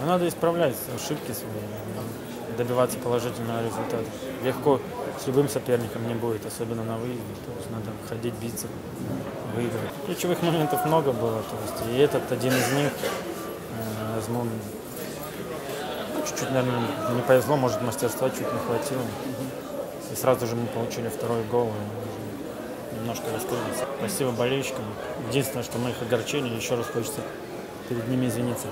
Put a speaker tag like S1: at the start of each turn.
S1: Ну, надо исправлять ошибки свои, добиваться положительного результата. Легко с любым соперником не будет, особенно на выезде. То есть надо ходить, биться, выигрывать. Ключевых моментов много было, то есть и этот один из них. Э, ну, чуть-чуть, наверное, не повезло, может, мастерства чуть не хватило. И сразу же мы получили второй гол. и Немножко раскрылись. Спасибо болельщикам. Единственное, что мы их огорчили, еще раз хочется перед ними извиниться.